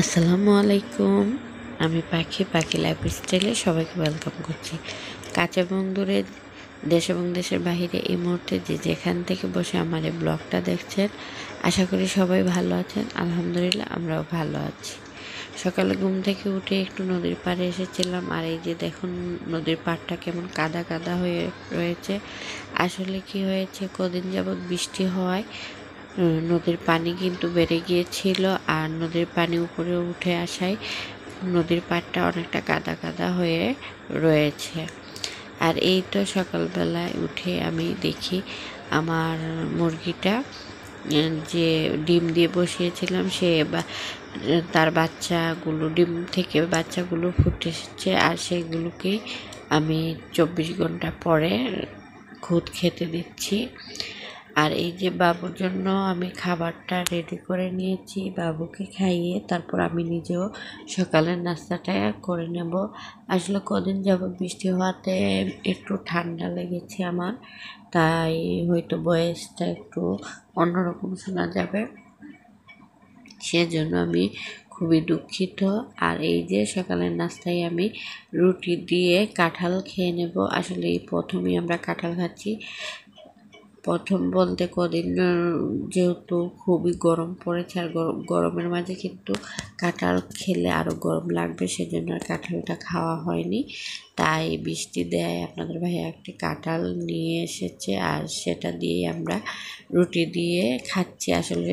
আসসালামু আলাইকুম। আমি পাখি পাখি লাইফ স্টাইলে সবাইকে ওয়েলকাম করছি। কাঁচা বন্ধুরে দেশ এবং দেশের বাহিরে এই মুহূর্তে যে যেখান থেকে বসে আমার এই ব্লগটা দেখছেন, আশা করি সবাই ভালো আছেন। আলহামদুলিল্লাহ, আমরাও ভালো আছি। সকালে ঘুম থেকে উঠে একটু নদীর পাড়ে এসেছিলাম। আর এই যে দেখুন, নদীর পাড়টা কেমন কাদা কাদা হয়ে রয়েছে। আসলে কি হয়েছে, কদিন যাবৎ বৃষ্টি হওয়ায় নদীর পানি কিন্তু বেড়ে গিয়েছিল আর নদীর পানি উপরে উঠে আসায় নদীর পাড়টা অনেকটা কাদা কাদা হয়ে রয়েছে। আর এই তো সকালবেলায় উঠে আমি দেখি আমার মুরগিটা যে ডিম দিয়ে বসিয়েছিলাম সে তার বাচ্চাগুলো, ডিম থেকে বাচ্চাগুলো ফুটে এসেছে আর সেইগুলোকেই আমি চব্বিশ ঘণ্টা পরে খুদ খেতে দিচ্ছি। আর এই যে বাবুর জন্য আমি খাবারটা রেডি করে নিয়েছি, বাবুকে খাইয়ে তারপর আমি নিজেও সকালের নাস্তাটা করে নেব। আসলে কদিন যাব বৃষ্টি হওয়াতে একটু ঠান্ডা লেগেছে আমার, তাই হয়তো বয়সটা একটু অন্যরকম শোনা যাবে। সেজন্য আমি খুবই দুঃখিত। আর এই যে সকালের নাস্তায় আমি রুটি দিয়ে কাঁঠাল খেয়ে নেব। আসলে এই প্রথমেই আমরা কাঁঠাল খাচ্ছি। প্রথম বলতে কদিন যেহেতু খুবই গরম পড়েছে, আর গরম, গরমের মাঝে কিন্তু কাঁঠাল খেলে আরও গরম লাগবে, সেজন্য আর কাঁঠালটা খাওয়া হয়নি। তাই বৃষ্টি দেয় আপনাদের ভাই একটি কাঁঠাল নিয়ে এসেছে, আর সেটা দিয়ে আমরা রুটি দিয়ে খাচ্ছি। আসলে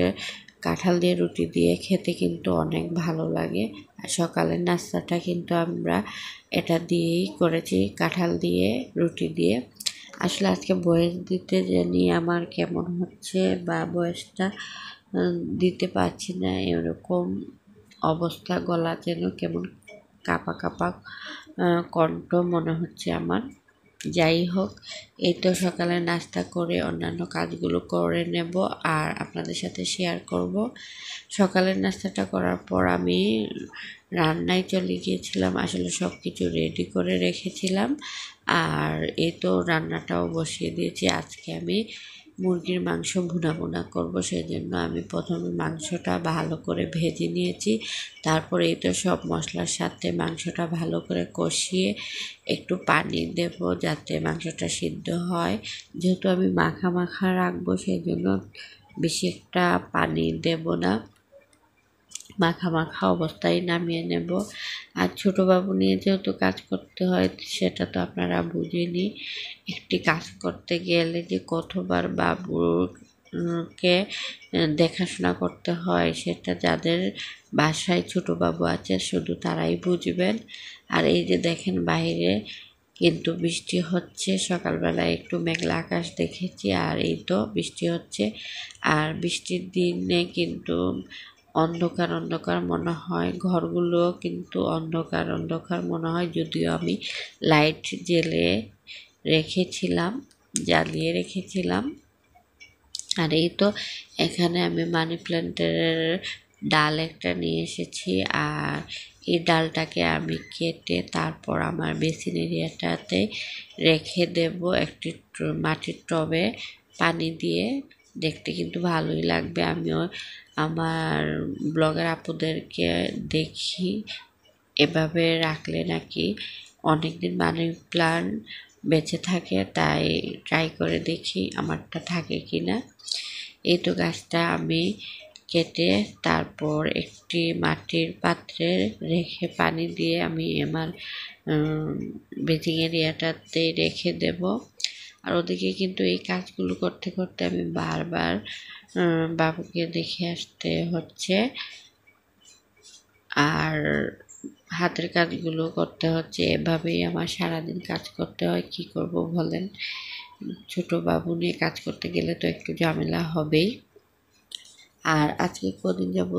কাঁঠাল দিয়ে রুটি দিয়ে খেতে কিন্তু অনেক ভালো লাগে। আর সকালের নাস্তাটা কিন্তু আমরা এটা দিয়েই করেছি, কাঁঠাল দিয়ে, রুটি দিয়ে। আসলে আজকে বয়স দিতে জানি আমার কেমন হচ্ছে বা বয়সটা দিতে পারছি না, এরকম অবস্থা, গলা যেন কেমন কাপা কাপা কণ্ঠ মনে হচ্ছে আমার। যাই হোক, এই তো সকালে নাস্তা করে অন্যান্য কাজগুলো করে নেব আর আপনাদের সাথে শেয়ার করব। সকালের নাস্তাটা করার পর আমি রান্নায় চলে গিয়েছিলাম, আসলে সব কিছু রেডি করে রেখেছিলাম। আর এই তো রান্নাটাও বসিয়ে দিয়েছি। আজকে আমি মুরগির মাংস ভুনা ভুনা করব সেই জন্য আমি প্রথমে মাংসটা ভালো করে ভেজে নিয়েছি। তারপরে এই তো সব মশলার সাথে মাংসটা ভালো করে কষিয়ে একটু পানি দেব যাতে মাংসটা সিদ্ধ হয়। যেহেতু আমি মাখা মাখা রাখব সেই জন্য বেশি একটা পানি দেব না। মাখা মাখা অবস্থায় নামিয়ে নেব। আর ছোটো বাবু নিয়ে যেহেতু কাজ করতে হয়, সেটা তো আপনারা বুঝেনি একটি কাজ করতে গেলে যে কতবার বাবুকে দেখাশোনা করতে হয়, সেটা যাদের বাসায় ছোটো বাবু আছে, শুধু তারাই বুঝবেন। আর এই যে দেখেন বাইরে কিন্তু বৃষ্টি হচ্ছে, সকালবেলা একটু মেঘলা আকাশ দেখেছি, আর এই তো বৃষ্টি হচ্ছে। আর বৃষ্টির দিনে কিন্তু অন্ধকার অন্ধকার মনে হয়। ঘরগুলো কিন্তু অন্ধকার অন্ধকার মনে হয়। যদিও আমি লাইট জেলে রেখেছিলাম, জ্বালিয়ে রেখেছিলাম। আর এই তো এখানে আমি মানি প্ল্যান্টের ডাল একটা নিয়ে এসেছি। আর এই ডালটাকে আমি কেটে তারপর আমার বেসিন এরিয়াটাতে রেখে দেব একটি মাটির টবে পানি দিয়ে। দেখতে কিন্তু ভালোই লাগবে। আমিও আমার ব্লগের আপুদেরকে দেখি। এভাবে রাখলে নাকি অনেক দিন মানি প্লান্ট বেঁচে থাকে, তাই ট্রাই করে দেখি আমারটা থাকে কি না এই তো গাছটা আমি কেটে তারপর একটি মাটির পাত্রে রেখে পানি দিয়ে আমি আমার বেজিং এরিয়াটাতে রেখে দেব। আর ওদিকে কিন্তু এই কাজগুলো করতে করতে আমি বারবার বাবুকে দেখে আসতে হচ্ছে। আর হাতের কাজগুলো করতে হচ্ছে। এভাবেই আমার সারাদিন কাজ করতে হয়। কি করব বলেন? ছোট বাবু নিয়ে কাজ করতে গেলে তো একটু ঝামেলা হবেই। আর আজকে কদিন যাব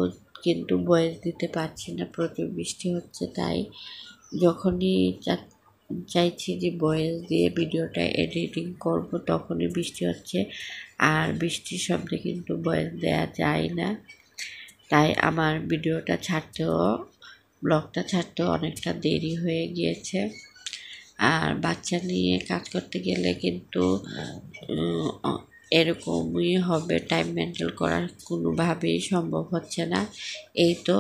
কিন্তু বয়স দিতে পারছি না। প্রচুর বৃষ্টি হচ্ছে তাই। যখনই চাইছি যে বয়স দিয়ে ভিডিওটা এডিটিং করব, তখনই বৃষ্টি হচ্ছে। আর বৃষ্টির শব্দে কিন্তু বয়স দেওয়া যায় না। তাই আমার ভিডিওটা ছাড়তেও, ব্লগটা ছাড়তেও অনেকটা দেরি হয়ে গিয়েছে। আর বাচ্চা নিয়ে কাজ করতে গেলে কিন্তু এরকমই হবে। টাইম মেনটেন করার কোনোভাবেই সম্ভব হচ্ছে না। এই তো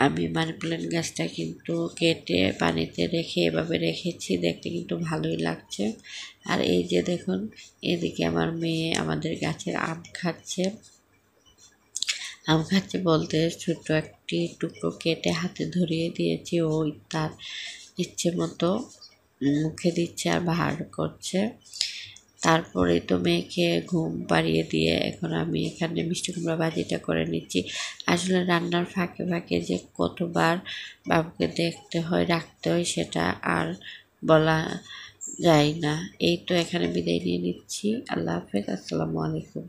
আমি মানি প্ল্যান্ট গাছটা কিন্তু কেটে পানিতে রেখে এভাবে রেখেছি, দেখতে কিন্তু ভালোই লাগছে। আর এই যে দেখুন, এদিকে আমার মেয়ে আমাদের গাছের আম খাচ্ছে। আম খাচ্ছে বলতে ছোট্ট একটি টুকরো কেটে হাতে ধরিয়ে দিয়েছি ওই তার ইচ্ছে মতো মুখে দিচ্ছে আর বাহার করছে। তারপরে তো মেয়েকে ঘুম পাড়িয়ে দিয়ে এখন আমি এখানে মিষ্টি কুমড়া ভাজিটা করে নিচ্ছি। আসলে রান্নার ফাঁকে ফাঁকে যে কতবার বাবুকে দেখতে হয়, রাখতে হয় সেটা আর বলা যায় না। এই তো এখানে বিদায় নিয়ে নিচ্ছি। আল্লাহ হাফেজ। আসসালামু আলাইকুম।